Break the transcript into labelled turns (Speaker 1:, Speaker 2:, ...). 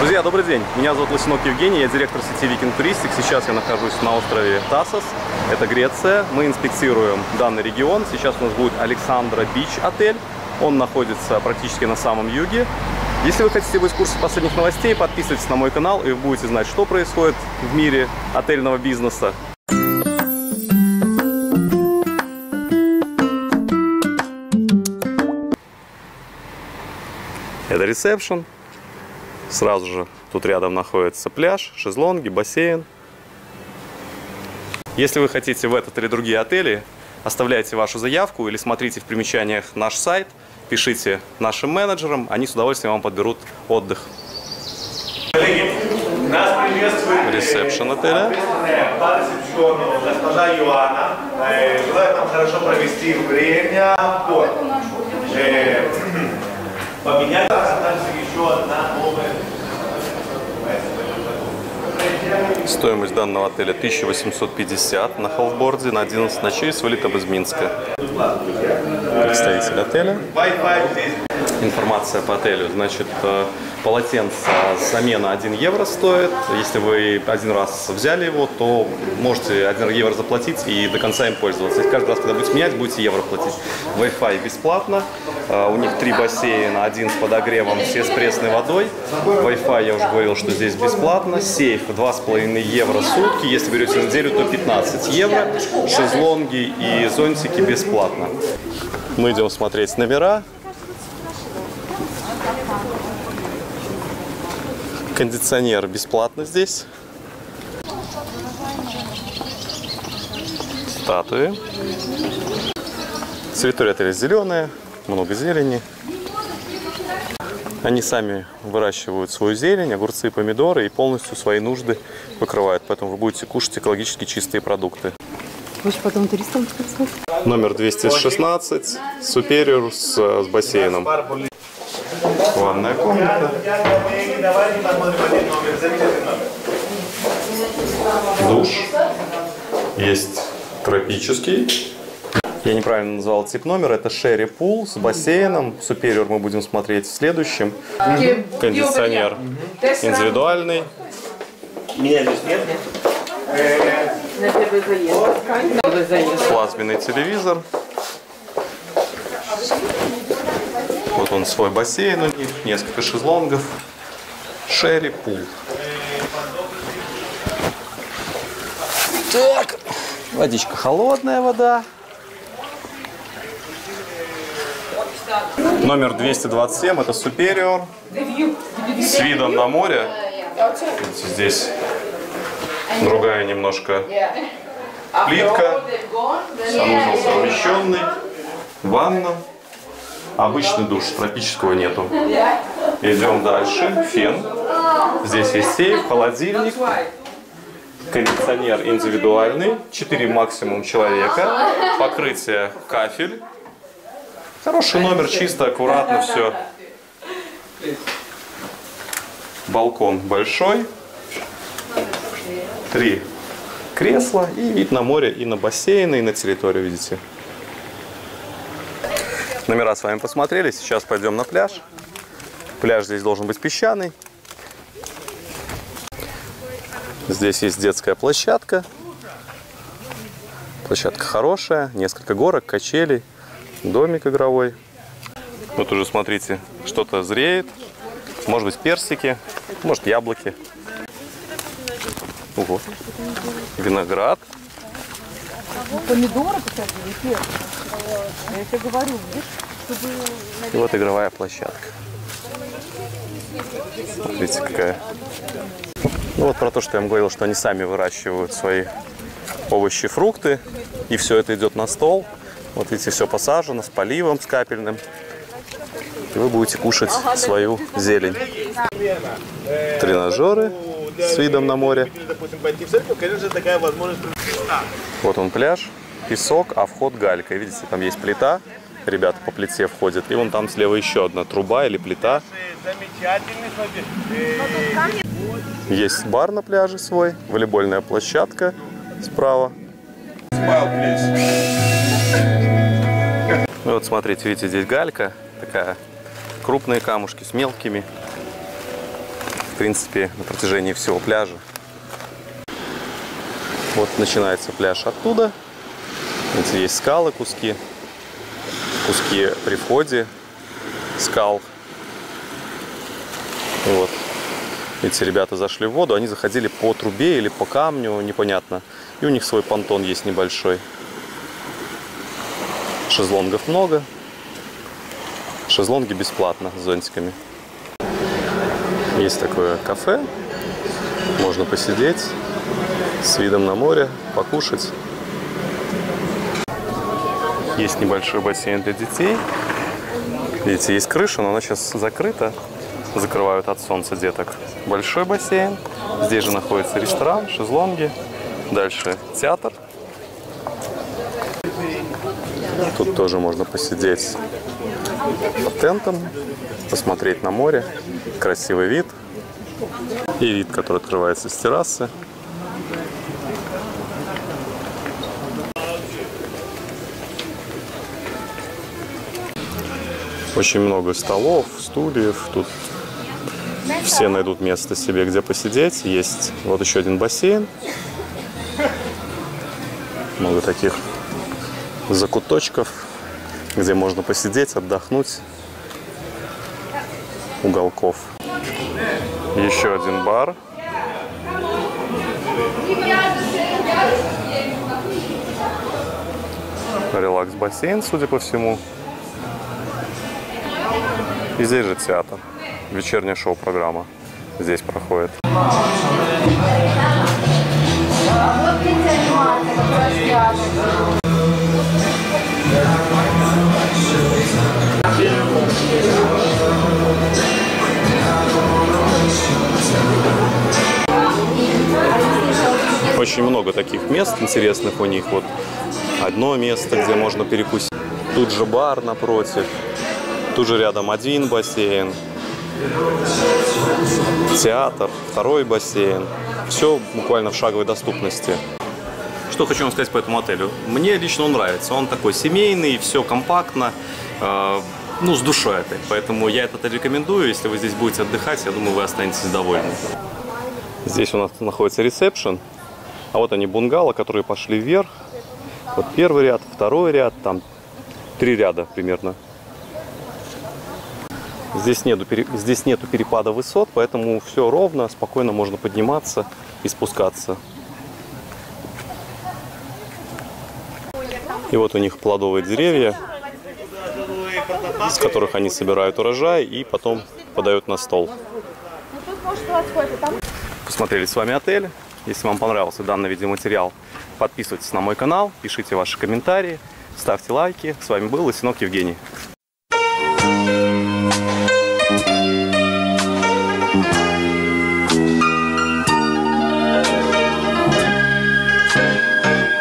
Speaker 1: Друзья, добрый день. Меня зовут Лосинок Евгений, я директор сети Викинг Туристик. Сейчас я нахожусь на острове Тасос, это Греция. Мы инспектируем данный регион. Сейчас у нас будет Александра Бич отель. Он находится практически на самом юге. Если вы хотите быть в курсе последних новостей, подписывайтесь на мой канал, и вы будете знать, что происходит в мире отельного бизнеса. Это ресепшн. Сразу же тут рядом находится пляж, шезлонги, бассейн. Если вы хотите в этот или другие отели, оставляйте вашу заявку или смотрите в примечаниях наш сайт, пишите нашим менеджерам, они с удовольствием вам подберут отдых.
Speaker 2: Коллеги, нас приветствует
Speaker 1: Ресепшн отеля.
Speaker 2: по ресепшену госпожа Иоанна. Э, Желаю нам хорошо провести время. Вот. Э, Поменять
Speaker 1: Стоимость данного отеля 1850 на холфборде на 11 ночей с вылетом из Минска. Представитель отеля. Информация по отелю. Значит, э, полотенце замена 1 евро стоит. Если вы один раз взяли его, то можете 1 евро заплатить и до конца им пользоваться. И каждый раз, когда будете менять, будете евро платить. Wi-Fi бесплатно. Э, У них три бассейна, один с подогревом, все с пресной водой. Wi-Fi, я уже говорил, что здесь бесплатно. Сейф 2,5 евро в сутки. Если берете неделю, то 15 евро. Шезлонги и зонтики бесплатно. Мы идем смотреть номера. Кондиционер бесплатно здесь. Статуи. Территория отеля зеленая, много зелени. Они сами выращивают свою зелень, огурцы и помидоры и полностью свои нужды покрывают. Поэтому вы будете кушать экологически чистые продукты.
Speaker 3: Вы же потом туристам сказать?
Speaker 1: Номер 216, Superior с, с бассейном. Ванная комната.
Speaker 2: Коллеги, давайте посмотрим один номер. Замечательный номер.
Speaker 1: душ. Есть тропический. Я неправильно назвал тип номера. Это Sherry Pool с бассейном. Superior мы будем смотреть в следующем. Кондиционер индивидуальный.
Speaker 2: Меня здесь нет.
Speaker 3: На заезд. Заезд.
Speaker 1: Плазменный телевизор. Вот он свой бассейн у них. Несколько шезлонгов. Sherry Pool. Так. Водичка холодная вода. Номер 227 это Superior. С видом на море. Здесь другая немножко плитка. Санузел совмещенный. Ванна. Обычный душ, тропического нету. Идем дальше. Фен. Здесь есть сейф, холодильник. Кондиционер индивидуальный. 4 максимум человека. Покрытие кафель. Хороший номер, чисто, аккуратно все. Балкон большой. Три кресла и вид на море, и на бассейны, и на территорию, видите. Номера с вами посмотрели, сейчас пойдем на пляж. Пляж здесь должен быть песчаный. Здесь есть детская площадка. Площадка хорошая, несколько горок, качелей, домик игровой. Вот уже смотрите, что-то зреет. Может быть персики, может яблоки. Ого. Виноград.
Speaker 3: Помидоры посадили, перцы. Я тебе говорю, чтобы...
Speaker 1: И вот игровая площадка. Смотрите, какая. Ну вот про то, что я вам говорил, что они сами выращивают свои овощи, фрукты. И все это идет на стол. Вот видите, все посажено с поливом, с капельным. И вы будете кушать свою зелень. Тренажеры с видом на море. Вот он пляж, песок, а вход галька. Видите, там есть плита. Ребята по плите входят. И вон там слева еще одна труба или плита.
Speaker 2: Замечательный, смотри.
Speaker 1: Есть бар на пляже свой, волейбольная площадка справа. Ну вот смотрите, видите, здесь галька такая, крупные камушки с мелкими. принципе, на протяжении всего пляжа. Вот начинается пляж оттуда. Видите, есть скалы, куски. Куски при входе скал. Вот. Эти ребята зашли в воду, они заходили по трубе или по камню, непонятно. И у них свой понтон есть небольшой. Шезлонгов много. Шезлонги бесплатно с зонтиками. Есть такое кафе. Можно посидеть с видом на море, покушать. Есть небольшой бассейн для детей. Видите, есть крыша, но она сейчас закрыта. Закрывают от солнца деток. Большой бассейн. Здесь же находится ресторан, шезлонги. Дальше театр. Тут тоже можно посидеть под тентом, посмотреть на море. Красивый вид. И вид, который открывается с террасы. Очень много столов, стульев. Тут все найдут место себе, где посидеть. Есть вот еще один бассейн. Много таких закуточков, где можно посидеть, отдохнуть. Уголков. Еще один бар. Релакс-бассейн, судя по всему. И здесь же театр. Вечерняя шоу-программа здесь проходит. Очень много таких мест интересных у них. Вот одно место, где можно перекусить. Тут же бар напротив. Тут же рядом один бассейн. Театр, второй бассейн. Все буквально в шаговой доступности. Что хочу вам сказать по этому отелю. Мне лично он нравится. Он такой семейный, все компактно, э, ну, с душой этой. Поэтому я этот рекомендую. Если вы здесь будете отдыхать, я думаю, вы останетесь довольны. Здесь у нас находится ресепшн. А вот они бунгало, которые пошли вверх. Вот первый ряд, второй ряд, там три ряда примерно. Здесь нету, здесь нету перепада высот, поэтому все ровно, спокойно можно подниматься и спускаться. И вот у них плодовые деревья, с которых они собирают урожай и потом подают на стол.
Speaker 3: Ну
Speaker 1: Посмотрели с вами отель. Если вам понравился данный видеоматериал, подписывайтесь на мой канал, пишите ваши комментарии, ставьте лайки. С вами был Лысинок Евгений.